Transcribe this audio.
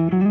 Mm-hmm.